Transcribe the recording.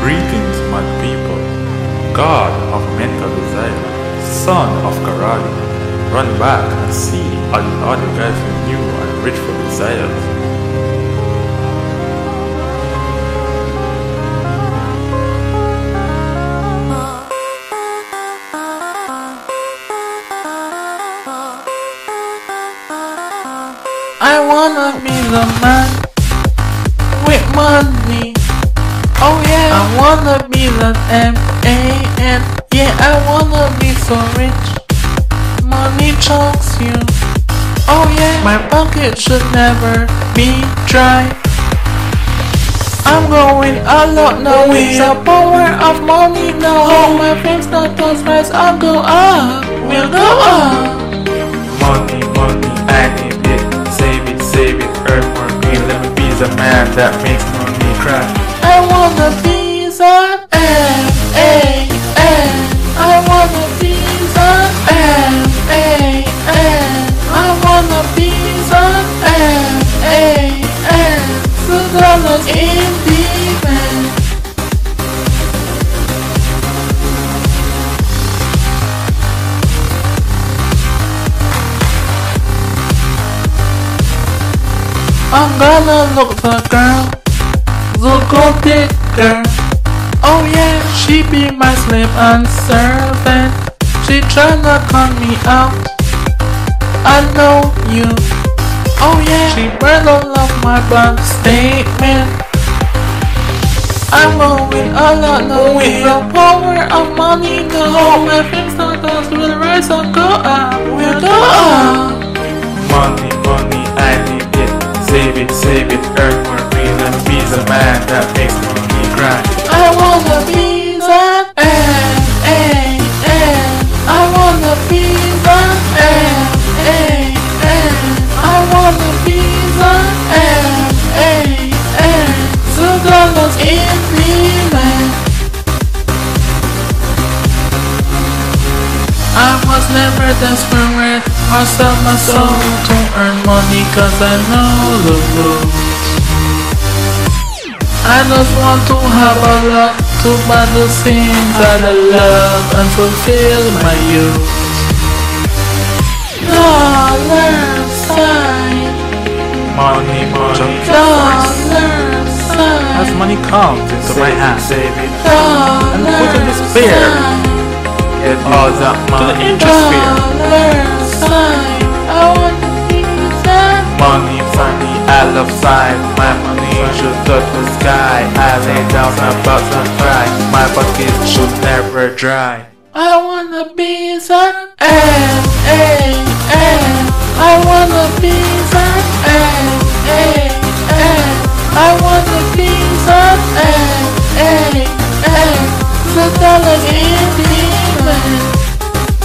Greetings, my people. God of mental desire, son of Karali, run back and see all the other guys with new and rich for desires. I wanna be the man with money. Oh yeah, I wanna be the M-A-N. Yeah, I wanna be so rich. Money chokes you. Oh yeah, my pocket should never be dry. I'm going all out now with the power of money now. Hold my face, not those rise, I'll go up. We'll go up. Money, money, I need it. Save it, save it, earn more green. Let me be the man that makes money cry. I'm gonna look the girl the gold digger. Oh yeah, she be my slave and servant. She tryna con me out. I know you. Oh yeah, she burn all of my blunt statement. I'm going all out now with the power of money. No, my friends not us will rise and go up. We'll go up. Money, it, save it, earn more green. Me be the man that makes money cry. I wanna be the M-A-N. I wanna be the M-A-N. I wanna be the M-A-N. The dollars in the land. I was never desperate or sell my soul to earn money cause I know the rules. I just want to have a lot to buy the things that I love and fulfill my youth. Dollar sign, Money, money, dollar as money comes into my hand, save it. dollar put in beer. Get all that to the money, interest fear. dollar sign. I want to be that. Money, funny, I love sight. My money should touch the sky. I lay down about and cry. My pocket should never dry. I wanna be the M-A-N. I wanna be the M-A-N. I wanna be the M-A-N. The dollars the bank.